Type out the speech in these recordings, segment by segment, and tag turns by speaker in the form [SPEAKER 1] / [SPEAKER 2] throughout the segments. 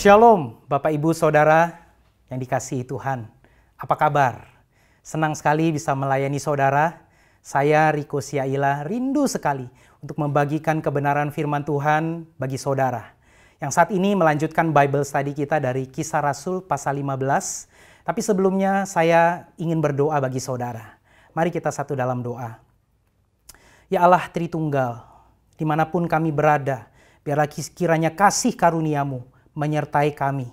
[SPEAKER 1] Shalom, Bapak Ibu Saudara yang dikasihi Tuhan. Apa kabar? Senang sekali bisa melayani saudara. Saya Riko Siaila rindu sekali untuk membagikan kebenaran firman Tuhan bagi saudara. Yang saat ini melanjutkan Bible study kita dari Kisah Rasul pasal 15. Tapi sebelumnya saya ingin berdoa bagi saudara. Mari kita satu dalam doa. Ya Allah Tritunggal, di mana pun kami berada, biarlah kiranya kasih karuniamu menyertai kami.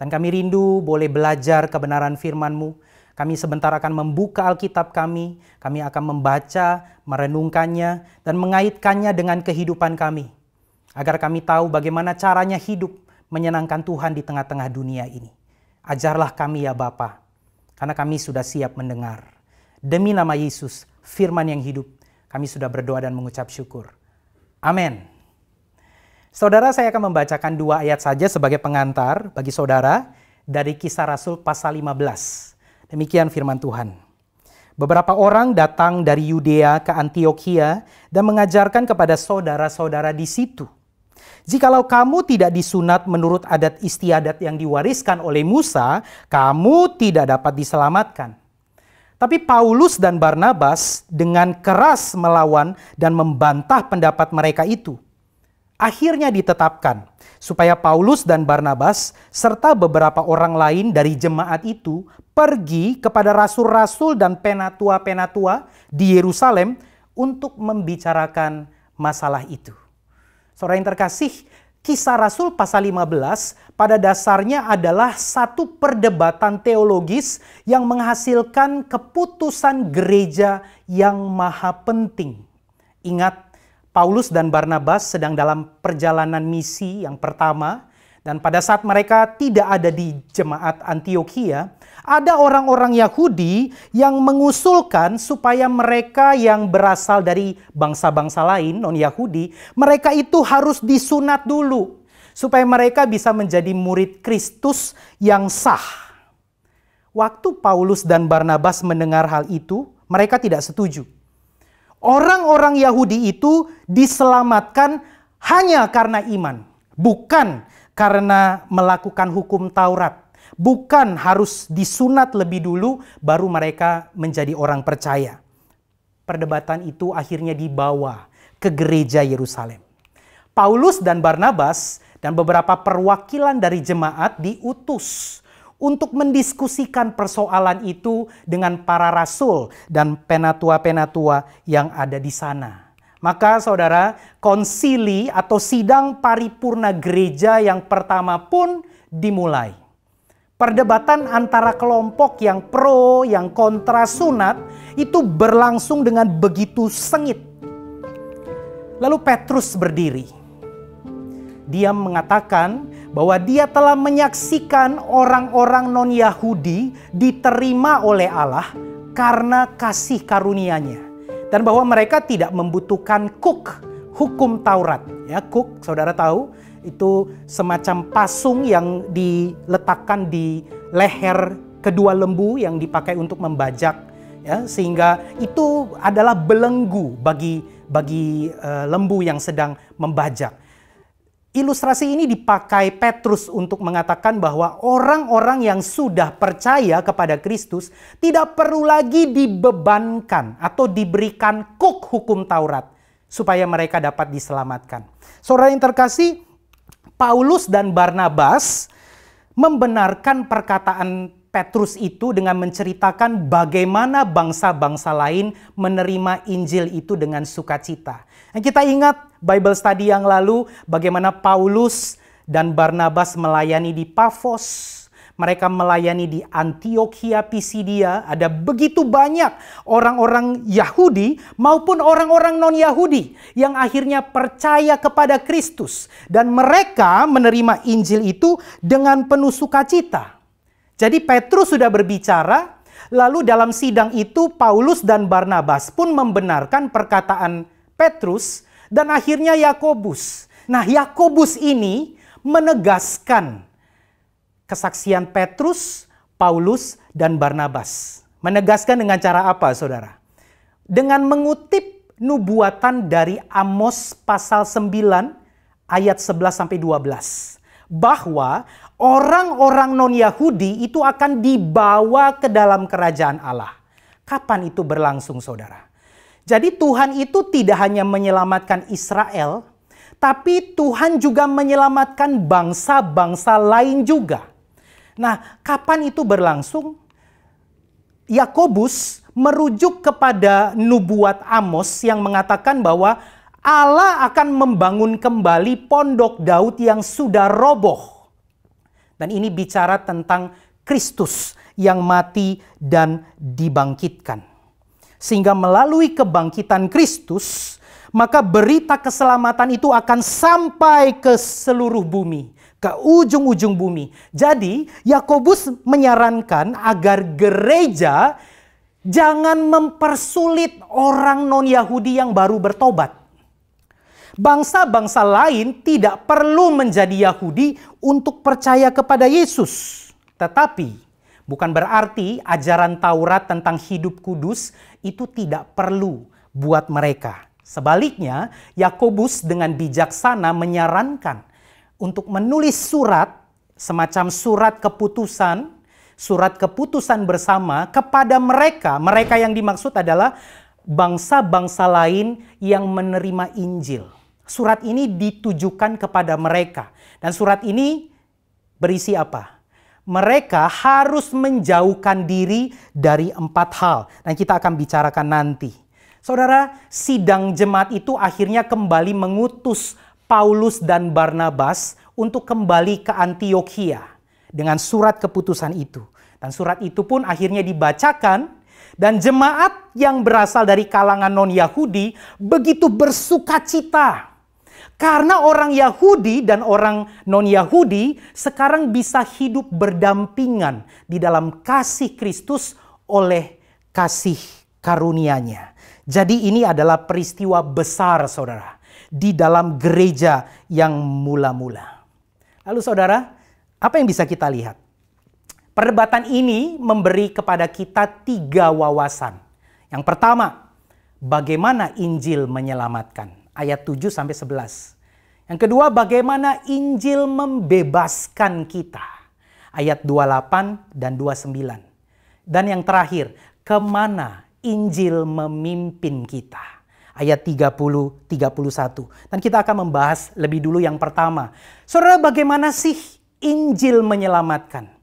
[SPEAKER 1] Dan kami rindu boleh belajar kebenaran firman-Mu. Kami sebentar akan membuka Alkitab kami, kami akan membaca, merenungkannya, dan mengaitkannya dengan kehidupan kami. Agar kami tahu bagaimana caranya hidup menyenangkan Tuhan di tengah-tengah dunia ini. Ajarlah kami ya Bapa, karena kami sudah siap mendengar. Demi nama Yesus, firman yang hidup, kami sudah berdoa dan mengucap syukur. Amin. Saudara, saya akan membacakan dua ayat saja sebagai pengantar bagi saudara dari kisah Rasul pasal 15. Demikian firman Tuhan. Beberapa orang datang dari Yudea ke Antioquia dan mengajarkan kepada saudara-saudara di situ. Jikalau kamu tidak disunat menurut adat istiadat yang diwariskan oleh Musa, kamu tidak dapat diselamatkan. Tapi Paulus dan Barnabas dengan keras melawan dan membantah pendapat mereka itu akhirnya ditetapkan supaya Paulus dan Barnabas serta beberapa orang lain dari jemaat itu pergi kepada rasul-rasul dan penatua-penatua di Yerusalem untuk membicarakan masalah itu. Saudara yang terkasih, kisah Rasul pasal 15 pada dasarnya adalah satu perdebatan teologis yang menghasilkan keputusan gereja yang maha penting. Ingat Paulus dan Barnabas sedang dalam perjalanan misi yang pertama dan pada saat mereka tidak ada di jemaat Antioquia, ada orang-orang Yahudi yang mengusulkan supaya mereka yang berasal dari bangsa-bangsa lain non-Yahudi, mereka itu harus disunat dulu supaya mereka bisa menjadi murid Kristus yang sah. Waktu Paulus dan Barnabas mendengar hal itu, mereka tidak setuju Orang-orang Yahudi itu diselamatkan hanya karena iman, bukan karena melakukan hukum Taurat, bukan harus disunat lebih dulu baru mereka menjadi orang percaya. Perdebatan itu akhirnya dibawa ke gereja Yerusalem. Paulus dan Barnabas dan beberapa perwakilan dari jemaat diutus untuk mendiskusikan persoalan itu dengan para rasul dan penatua-penatua yang ada di sana. Maka saudara, konsili atau sidang paripurna gereja yang pertama pun dimulai. Perdebatan antara kelompok yang pro, yang kontra sunat itu berlangsung dengan begitu sengit. Lalu Petrus berdiri. Dia mengatakan bahwa dia telah menyaksikan orang-orang non-Yahudi diterima oleh Allah karena kasih karunia-Nya. Dan bahwa mereka tidak membutuhkan kuk hukum Taurat. Ya kuk saudara tahu itu semacam pasung yang diletakkan di leher kedua lembu yang dipakai untuk membajak. Ya sehingga itu adalah belenggu bagi bagi uh, lembu yang sedang membajak Ilustrasi ini dipakai Petrus untuk mengatakan bahwa orang-orang yang sudah percaya kepada Kristus tidak perlu lagi dibebankan atau diberikan kuk hukum Taurat supaya mereka dapat diselamatkan. Saudara yang terkasih, Paulus dan Barnabas membenarkan perkataan Petrus itu dengan menceritakan bagaimana bangsa-bangsa lain menerima Injil itu dengan sukacita. Dan kita ingat Bible study yang lalu bagaimana Paulus dan Barnabas melayani di Pafos. Mereka melayani di Antioquia Pisidia. Ada begitu banyak orang-orang Yahudi maupun orang-orang non-Yahudi yang akhirnya percaya kepada Kristus. Dan mereka menerima Injil itu dengan penuh sukacita. Jadi Petrus sudah berbicara, lalu dalam sidang itu Paulus dan Barnabas pun membenarkan perkataan Petrus dan akhirnya Yakobus. Nah, Yakobus ini menegaskan kesaksian Petrus, Paulus, dan Barnabas. Menegaskan dengan cara apa, saudara? Dengan mengutip nubuatan dari Amos pasal 9 ayat 11 sampai 12 bahwa orang-orang non-Yahudi itu akan dibawa ke dalam kerajaan Allah. Kapan itu berlangsung, saudara? Jadi, Tuhan itu tidak hanya menyelamatkan Israel, tapi Tuhan juga menyelamatkan bangsa-bangsa lain juga. Nah, kapan itu berlangsung? Yakobus merujuk kepada nubuat Amos yang mengatakan bahwa Allah akan membangun kembali pondok Daud yang sudah roboh. Dan ini bicara tentang Kristus yang mati dan dibangkitkan. Sehingga melalui kebangkitan Kristus, maka berita keselamatan itu akan sampai ke seluruh bumi ke ujung-ujung bumi. Jadi, Yakobus menyarankan agar gereja jangan mempersulit orang non-Yahudi yang baru bertobat. Bangsa-bangsa lain tidak perlu menjadi Yahudi untuk percaya kepada Yesus. Tetapi, bukan berarti ajaran Taurat tentang hidup kudus itu tidak perlu buat mereka. Sebaliknya, Yakobus dengan bijaksana menyarankan untuk menulis surat, semacam surat keputusan, surat keputusan bersama kepada mereka. Mereka yang dimaksud adalah bangsa-bangsa lain yang menerima Injil. Surat ini ditujukan kepada mereka. Dan surat ini berisi apa? Mereka harus menjauhkan diri dari empat hal. Dan kita akan bicarakan nanti. Saudara, sidang jemaat itu akhirnya kembali mengutus Paulus dan Barnabas untuk kembali ke Antioquia dengan surat keputusan itu. Dan surat itu pun akhirnya dibacakan dan jemaat yang berasal dari kalangan non-Yahudi begitu bersuka cita. Karena orang Yahudi dan orang non-Yahudi sekarang bisa hidup berdampingan di dalam kasih Kristus oleh kasih karunia-Nya. Jadi ini adalah peristiwa besar saudara di dalam gereja yang mula-mula. Lalu saudara, apa yang bisa kita lihat? Perdebatan ini memberi kepada kita tiga wawasan. Yang pertama, bagaimana Injil menyelamatkan? Ayat 7 sampai 11. Yang kedua, bagaimana Injil membebaskan kita? Ayat 28 dan 29. Dan yang terakhir, ke mana Injil memimpin kita? ayat 30 31. Dan kita akan membahas lebih dulu yang pertama. Saudara, bagaimana sih Injil menyelamatkan?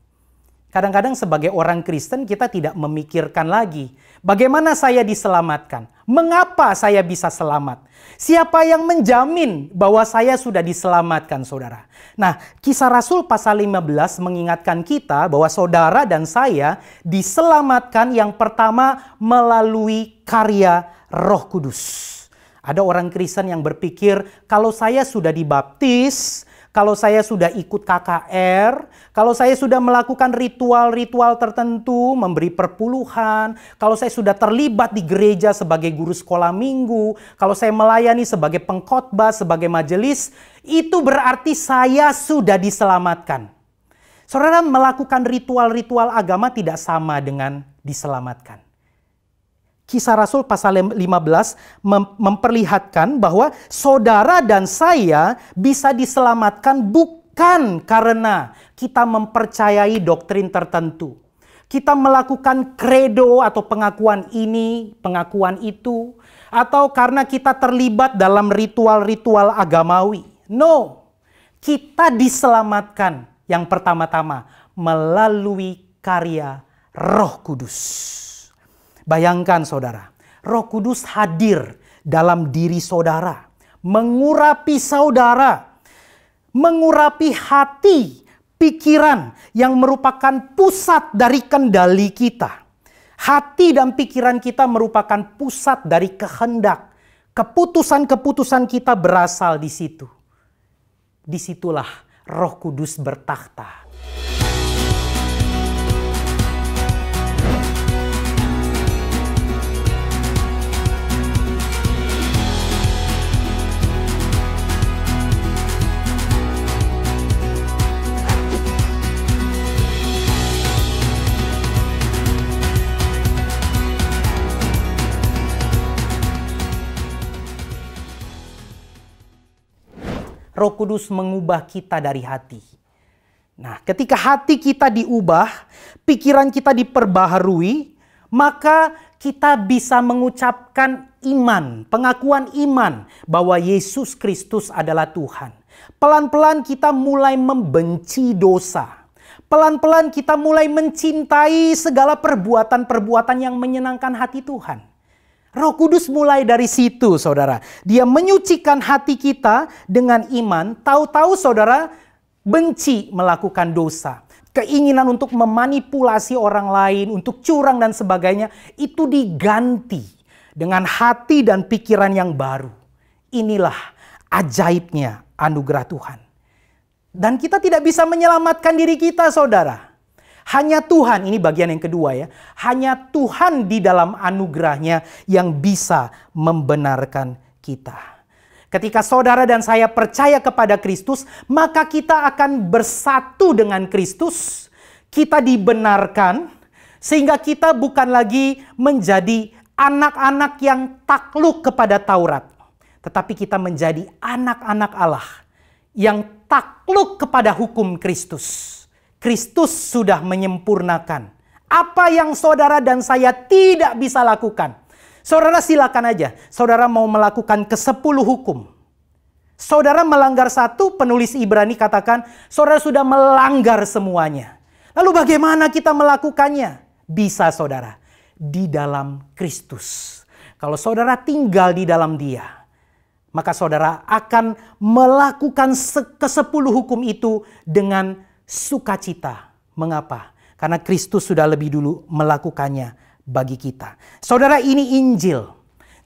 [SPEAKER 1] Kadang-kadang sebagai orang Kristen kita tidak memikirkan lagi bagaimana saya diselamatkan. Mengapa saya bisa selamat? Siapa yang menjamin bahwa saya sudah diselamatkan, saudara? Nah, kisah Rasul pasal 15 mengingatkan kita bahwa saudara dan saya diselamatkan yang pertama melalui karya Roh Kudus. Ada orang Kristen yang berpikir, kalau saya sudah dibaptis, kalau saya sudah ikut KKR, kalau saya sudah melakukan ritual-ritual tertentu, memberi perpuluhan, kalau saya sudah terlibat di gereja sebagai guru sekolah minggu, kalau saya melayani sebagai pengkhotbah, sebagai majelis, itu berarti saya sudah diselamatkan. Saudara melakukan ritual-ritual agama tidak sama dengan diselamatkan. Kisah Rasul pasal 15 memperlihatkan bahwa saudara dan saya bisa diselamatkan bukan karena kita mempercayai doktrin tertentu. Kita melakukan kredo atau pengakuan ini, pengakuan itu, atau karena kita terlibat dalam ritual-ritual agamawi. No, kita diselamatkan yang pertama-tama melalui karya Roh Kudus. Bayangkan saudara, roh kudus hadir dalam diri saudara. Mengurapi saudara. Mengurapi hati, pikiran yang merupakan pusat dari kendali kita. Hati dan pikiran kita merupakan pusat dari kehendak. Keputusan-keputusan kita berasal di situ. Di situlah roh kudus bertakhta. Roh Kudus mengubah kita dari hati. Nah, ketika hati kita diubah, pikiran kita diperbaharui, maka kita bisa mengucapkan iman, pengakuan iman bahwa Yesus Kristus adalah Tuhan. Pelan-pelan kita mulai membenci dosa. Pelan-pelan kita mulai mencintai segala perbuatan-perbuatan yang menyenangkan hati Tuhan. Roh Kudus mulai dari situ, saudara. Dia menyucikan hati kita dengan iman. Tahu-tahu, saudara, benci melakukan dosa. Keinginan untuk memanipulasi orang lain, untuk curang dan sebagainya, itu diganti dengan hati dan pikiran yang baru. Inilah ajaibnya anugerah Tuhan. Dan kita tidak bisa menyelamatkan diri kita, saudara. Hanya Tuhan, ini bagian yang kedua ya. Hanya Tuhan di dalam anugerahnya yang bisa membenarkan kita. Ketika saudara dan saya percaya kepada Kristus, maka kita akan bersatu dengan Kristus. Kita dibenarkan sehingga kita bukan lagi menjadi anak-anak yang takluk kepada Taurat. Tetapi kita menjadi anak-anak Allah yang takluk kepada hukum Kristus. Kristus sudah menyempurnakan apa yang saudara dan saya tidak bisa lakukan. Saudara silakan aja. Saudara mau melakukan ke sepuluh hukum. Saudara melanggar satu, penulis Ibrani katakan, saudara sudah melanggar semuanya. Lalu bagaimana kita melakukannya? Bisa saudara, di dalam Kristus. Kalau saudara tinggal di dalam dia, maka saudara akan melakukan ke sepuluh hukum itu dengan sukacita. Mengapa? Karena Kristus sudah lebih dulu melakukannya bagi kita. Saudara, ini Injil.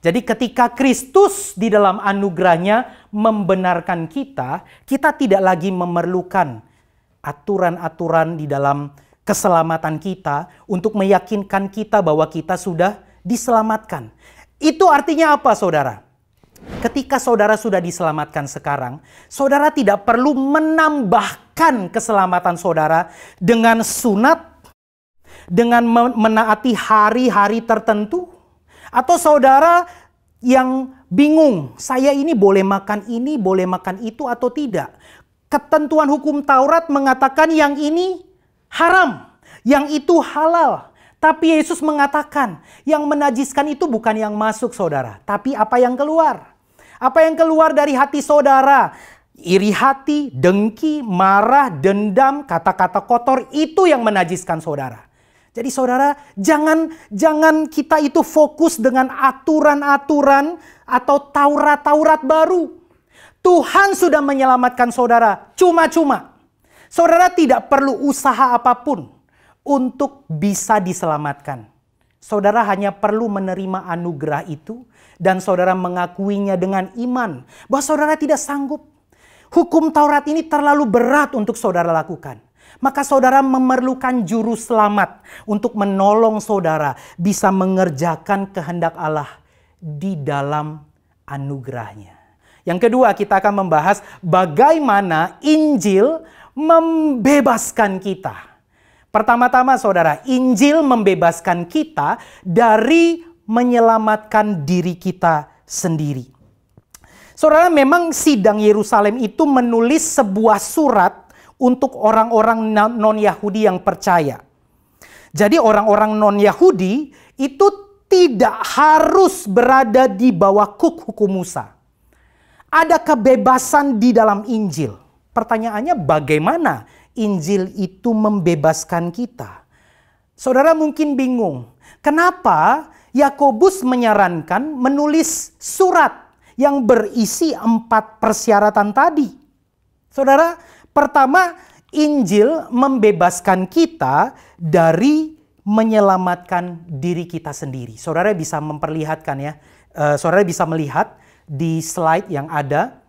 [SPEAKER 1] Jadi ketika Kristus di dalam anugerahnya membenarkan kita, kita tidak lagi memerlukan aturan-aturan di dalam keselamatan kita untuk meyakinkan kita bahwa kita sudah diselamatkan. Itu artinya apa saudara? Ketika saudara sudah diselamatkan sekarang, saudara tidak perlu menambahkan keselamatan saudara dengan sunat, dengan menaati hari-hari tertentu, atau saudara yang bingung, saya ini boleh makan ini, boleh makan itu atau tidak. Ketentuan hukum Taurat mengatakan yang ini haram, yang itu halal. Tapi Yesus mengatakan, yang menajiskan itu bukan yang masuk saudara, tapi apa yang keluar. Apa yang keluar dari hati saudara? Iri hati, dengki, marah, dendam, kata-kata kotor itu yang menajiskan saudara. Jadi saudara, jangan jangan kita itu fokus dengan aturan-aturan atau taurat-taurat baru. Tuhan sudah menyelamatkan saudara cuma-cuma. Saudara tidak perlu usaha apa pun untuk bisa diselamatkan. Saudara hanya perlu menerima anugerah itu dan saudara mengakuinya dengan iman bahwa saudara tidak sanggup. Hukum Taurat ini terlalu berat untuk saudara lakukan. Maka saudara memerlukan juru selamat untuk menolong saudara bisa mengerjakan kehendak Allah di dalam anugerahnya. Yang kedua kita akan membahas bagaimana Injil membebaskan kita. Pertama-tama saudara, Injil membebaskan kita dari menyelamatkan diri kita sendiri. Saudara, memang sidang Yerusalem itu menulis sebuah surat untuk orang-orang non-Yahudi yang percaya. Jadi orang-orang non-Yahudi itu tidak harus berada di bawah kuk hukum Musa. Ada kebebasan di dalam Injil. Pertanyaannya bagaimana Injil itu membebaskan kita? Saudara mungkin bingung. Kenapa Yakobus menyarankan menulis surat yang berisi empat persyaratan tadi. Saudara, pertama Injil membebaskan kita dari menyelamatkan diri kita sendiri. Saudara bisa memperlihatkan ya, uh, saudara bisa melihat di slide yang ada.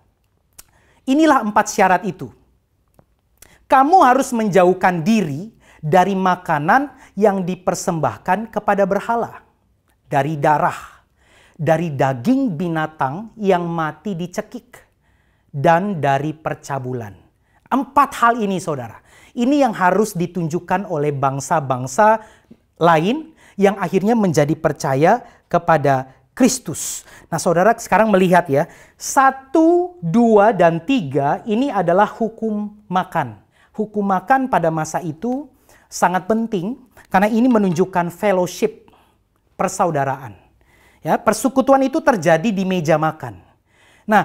[SPEAKER 1] Inilah empat syarat itu. Kamu harus menjauhkan diri dari makanan yang dipersembahkan kepada berhala dari darah, dari daging binatang yang mati dicekik, dan dari percabulan. Empat hal ini saudara, ini yang harus ditunjukkan oleh bangsa-bangsa lain yang akhirnya menjadi percaya kepada Kristus. Nah saudara sekarang melihat ya, satu, dua, dan tiga ini adalah hukum makan. Hukum makan pada masa itu sangat penting karena ini menunjukkan fellowship, persaudaraan. Ya, persekutuan itu terjadi di meja makan. Nah,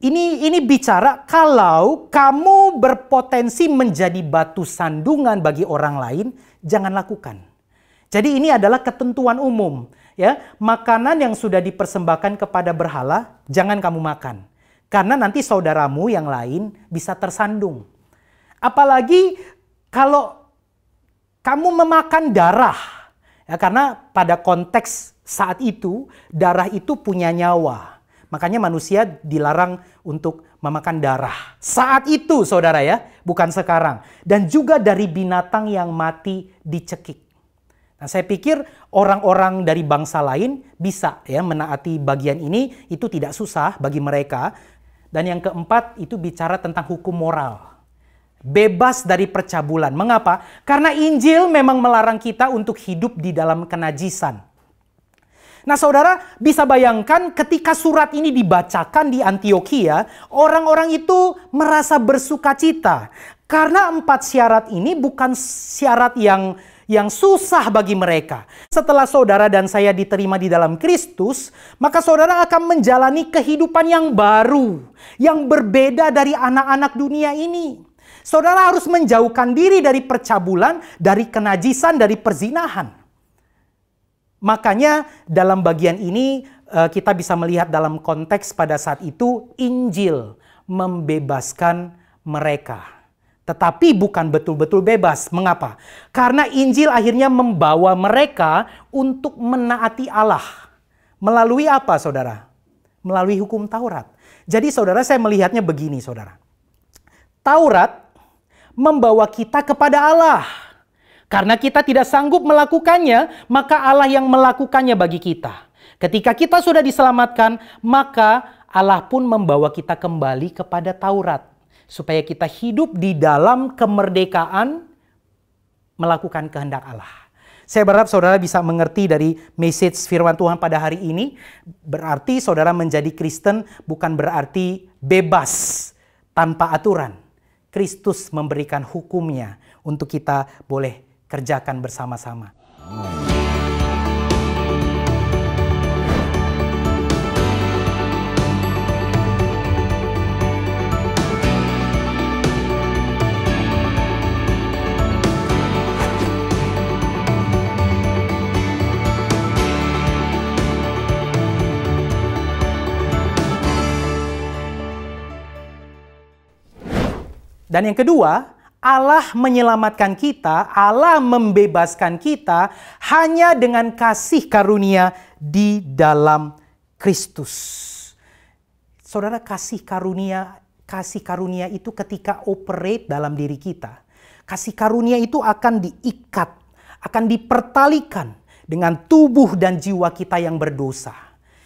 [SPEAKER 1] ini ini bicara kalau kamu berpotensi menjadi batu sandungan bagi orang lain, jangan lakukan. Jadi ini adalah ketentuan umum, ya. Makanan yang sudah dipersembahkan kepada berhala jangan kamu makan. Karena nanti saudaramu yang lain bisa tersandung. Apalagi kalau kamu memakan darah. Ya, karena pada konteks saat itu darah itu punya nyawa. Makanya manusia dilarang untuk memakan darah. Saat itu saudara ya, bukan sekarang. Dan juga dari binatang yang mati dicekik. Nah, saya pikir orang-orang dari bangsa lain bisa ya menaati bagian ini, itu tidak susah bagi mereka. Dan yang keempat itu bicara tentang hukum moral. Bebas dari percabulan. Mengapa? Karena Injil memang melarang kita untuk hidup di dalam kenajisan. Nah saudara bisa bayangkan ketika surat ini dibacakan di Antioquia, orang-orang itu merasa bersuka cita. Karena empat syarat ini bukan syarat yang yang susah bagi mereka. Setelah saudara dan saya diterima di dalam Kristus, maka saudara akan menjalani kehidupan yang baru, yang berbeda dari anak-anak dunia ini. Saudara harus menjauhkan diri dari percabulan, dari kenajisan, dari perzinahan. Makanya dalam bagian ini uh, kita bisa melihat dalam konteks pada saat itu Injil membebaskan mereka. Tetapi bukan betul-betul bebas. Mengapa? Karena Injil akhirnya membawa mereka untuk menaati Allah. Melalui apa saudara? Melalui hukum Taurat. Jadi saudara saya melihatnya begini saudara. Taurat membawa kita kepada Allah. Karena kita tidak sanggup melakukannya, maka Allah yang melakukannya bagi kita. Ketika kita sudah diselamatkan, maka Allah pun membawa kita kembali kepada Taurat. Supaya kita hidup di dalam kemerdekaan melakukan kehendak Allah. Saya berharap saudara bisa mengerti dari message firman Tuhan pada hari ini. Berarti saudara menjadi Kristen bukan berarti bebas tanpa aturan. Kristus memberikan hukumnya untuk kita boleh kerjakan bersama-sama. Dan yang kedua, Allah menyelamatkan kita, Allah membebaskan kita hanya dengan kasih karunia di dalam Kristus. Saudara kasih karunia, kasih karunia itu ketika operate dalam diri kita. Kasih karunia itu akan diikat, akan dipertalikan dengan tubuh dan jiwa kita yang berdosa.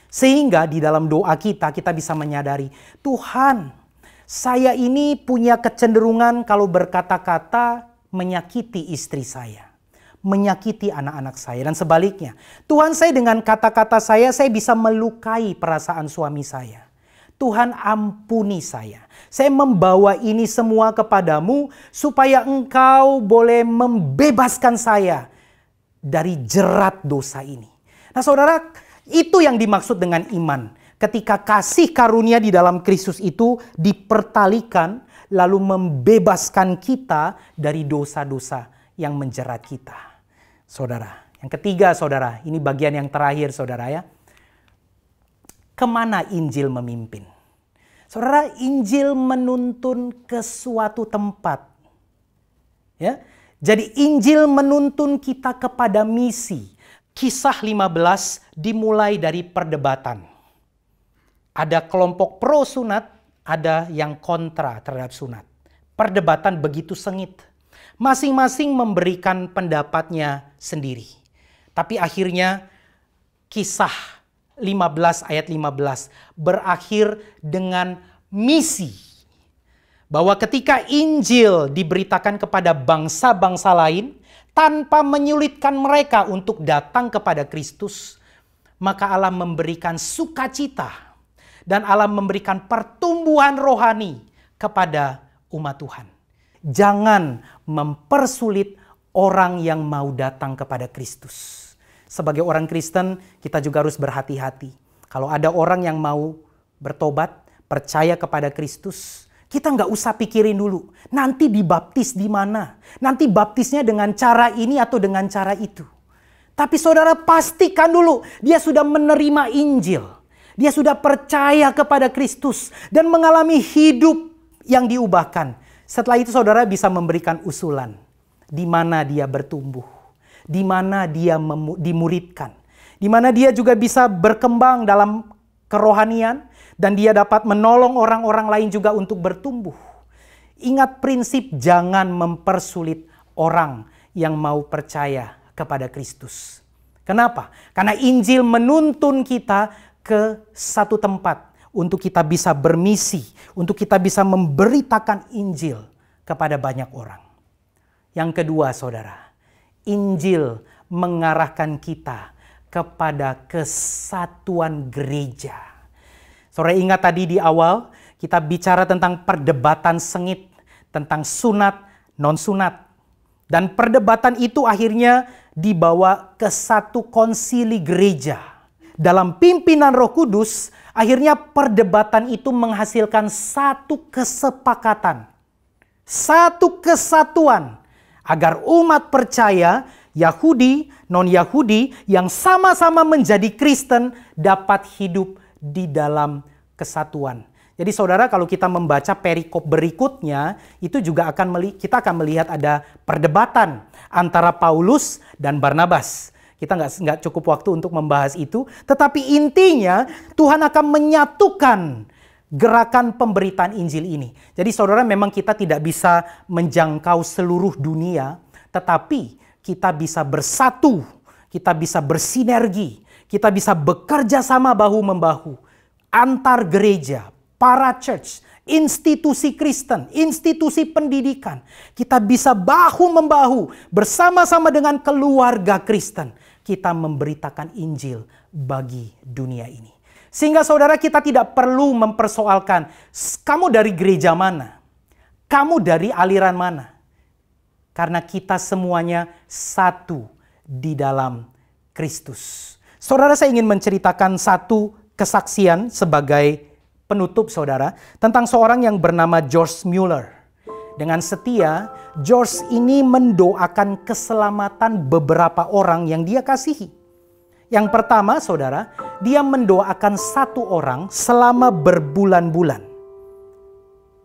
[SPEAKER 1] Sehingga di dalam doa kita kita bisa menyadari, Tuhan, saya ini punya kecenderungan kalau berkata-kata menyakiti istri saya, menyakiti anak-anak saya, dan sebaliknya. Tuhan saya dengan kata-kata saya, saya bisa melukai perasaan suami saya. Tuhan ampuni saya. Saya membawa ini semua kepadamu supaya engkau boleh membebaskan saya dari jerat dosa ini. Nah saudara, itu yang dimaksud dengan iman ketika kasih karunia di dalam Kristus itu dipertalikan lalu membebaskan kita dari dosa-dosa yang menjerat kita. Saudara, yang ketiga saudara, ini bagian yang terakhir saudara ya. Ke mana Injil memimpin? Saudara, Injil menuntun ke suatu tempat. Ya. Jadi Injil menuntun kita kepada misi. Kisah 15 dimulai dari perdebatan ada kelompok pro sunat, ada yang kontra terhadap sunat. Perdebatan begitu sengit. Masing-masing memberikan pendapatnya sendiri. Tapi akhirnya kisah 15 ayat 15 berakhir dengan misi bahwa ketika Injil diberitakan kepada bangsa-bangsa lain tanpa menyulitkan mereka untuk datang kepada Kristus, maka Allah memberikan sukacita dan Allah memberikan pertumbuhan rohani kepada umat Tuhan. jangan mempersulit orang yang mau datang kepada Kristus. Sebagai orang Kristen, kita juga harus berhati-hati. Kalau ada orang yang mau bertobat, percaya kepada Kristus, kita nggak usah pikirin dulu. Nanti dibaptis di mana? Nanti baptisnya dengan cara ini atau dengan cara itu. Tapi saudara pastikan dulu dia sudah menerima Injil. Dia sudah percaya kepada Kristus dan mengalami hidup yang diubahkan. Setelah itu saudara bisa memberikan usulan. Di mana dia bertumbuh. Di mana dia dimuridkan. Di mana dia juga bisa berkembang dalam kerohanian. Dan dia dapat menolong orang-orang lain juga untuk bertumbuh. Ingat prinsip jangan mempersulit orang yang mau percaya kepada Kristus. Kenapa? Karena Injil menuntun kita ke satu tempat untuk kita bisa bermisi, untuk kita bisa memberitakan Injil kepada banyak orang. Yang kedua, saudara, Injil mengarahkan kita kepada kesatuan gereja. Saudara ingat tadi di awal kita bicara tentang perdebatan sengit, tentang sunat, non sunat. Dan perdebatan itu akhirnya dibawa ke satu konsili gereja. Dalam pimpinan Roh Kudus, akhirnya perdebatan itu menghasilkan satu kesepakatan, satu kesatuan agar umat percaya Yahudi, non-Yahudi yang sama-sama menjadi Kristen dapat hidup di dalam kesatuan. Jadi saudara kalau kita membaca perikop berikutnya itu juga akan kita akan melihat ada perdebatan antara Paulus dan Barnabas. Kita nggak nggak cukup waktu untuk membahas itu, tetapi intinya Tuhan akan menyatukan gerakan pemberitaan Injil ini. Jadi saudara memang kita tidak bisa menjangkau seluruh dunia, tetapi kita bisa bersatu, kita bisa bersinergi, kita bisa bekerja sama bahu membahu antar gereja, para church, institusi Kristen, institusi pendidikan. Kita bisa bahu-membahu bersama-sama dengan keluarga Kristen. Kita memberitakan Injil bagi dunia ini. Sehingga saudara kita tidak perlu mempersoalkan, kamu dari gereja mana? Kamu dari aliran mana? Karena kita semuanya satu di dalam Kristus. Saudara saya ingin menceritakan satu kesaksian sebagai penutup saudara tentang seorang yang bernama George Mueller. Dengan setia, George ini mendoakan keselamatan beberapa orang yang dia kasihi. Yang pertama, saudara, dia mendoakan satu orang selama berbulan-bulan.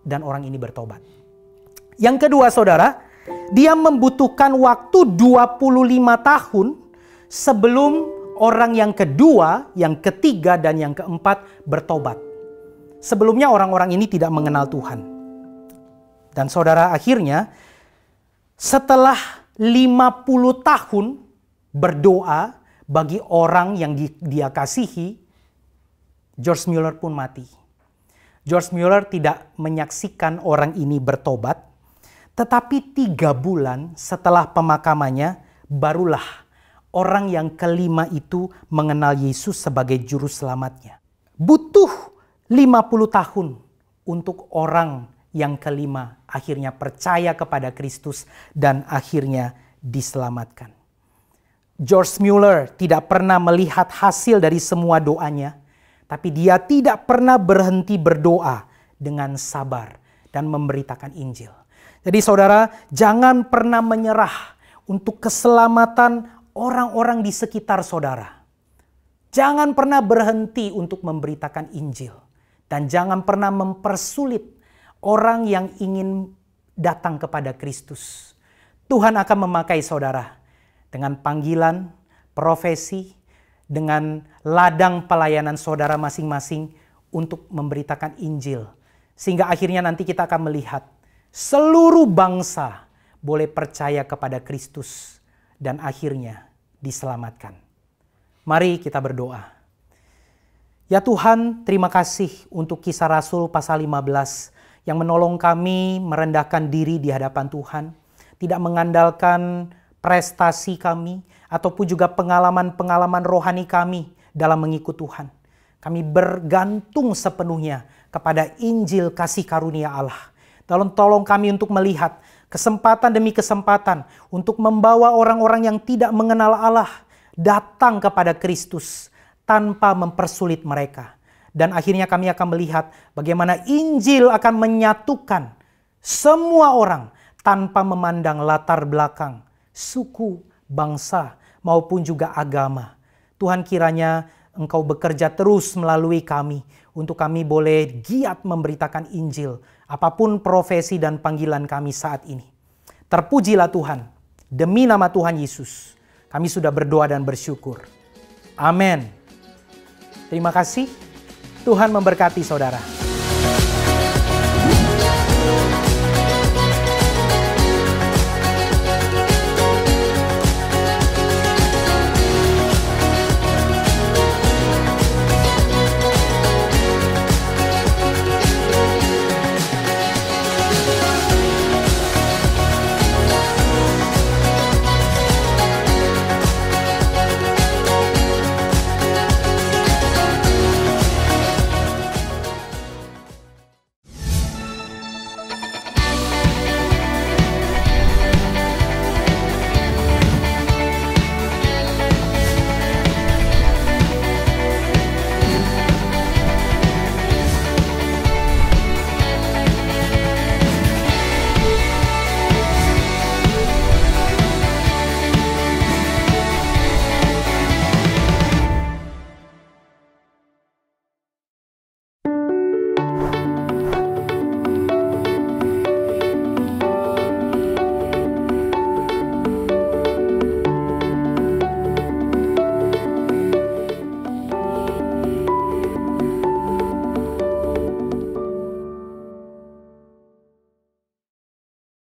[SPEAKER 1] Dan orang ini bertobat. Yang kedua, saudara, dia membutuhkan waktu 25 tahun sebelum orang yang kedua, yang ketiga, dan yang keempat bertobat. Sebelumnya orang-orang ini tidak mengenal Tuhan. Dan saudara akhirnya setelah 50 tahun berdoa bagi orang yang dia kasihi, George Mueller pun mati. George Mueller tidak menyaksikan orang ini bertobat, tetapi tiga bulan setelah pemakamannya, barulah orang yang kelima itu mengenal Yesus sebagai juru selamatnya. Butuh 50 tahun untuk orang yang kelima akhirnya percaya kepada Kristus dan akhirnya diselamatkan. George Mueller tidak pernah melihat hasil dari semua doanya, tapi dia tidak pernah berhenti berdoa dengan sabar dan memberitakan Injil. Jadi saudara, jangan pernah menyerah untuk keselamatan orang-orang di sekitar saudara. Jangan pernah berhenti untuk memberitakan Injil. Dan jangan pernah mempersulit orang yang ingin datang kepada Kristus. Tuhan akan memakai saudara dengan panggilan, profesi, dengan ladang pelayanan saudara masing-masing untuk memberitakan Injil. Sehingga akhirnya nanti kita akan melihat seluruh bangsa boleh percaya kepada Kristus dan akhirnya diselamatkan. Mari kita berdoa. Ya Tuhan, terima kasih untuk kisah Rasul pasal 15 yang menolong kami merendahkan diri di hadapan Tuhan, tidak mengandalkan prestasi kami ataupun juga pengalaman-pengalaman rohani kami dalam mengikut Tuhan. Kami bergantung sepenuhnya kepada Injil kasih karunia Allah. Tolong tolong kami untuk melihat kesempatan demi kesempatan untuk membawa orang-orang yang tidak mengenal Allah datang kepada Kristus tanpa mempersulit mereka. Dan akhirnya kami akan melihat bagaimana Injil akan menyatukan semua orang tanpa memandang latar belakang, suku, bangsa, maupun juga agama. Tuhan kiranya Engkau bekerja terus melalui kami untuk kami boleh giat memberitakan Injil apa pun profesi dan panggilan kami saat ini. Terpujilah Tuhan, demi nama Tuhan Yesus. Kami sudah berdoa dan bersyukur. Amin. Terima kasih. Tuhan memberkati saudara.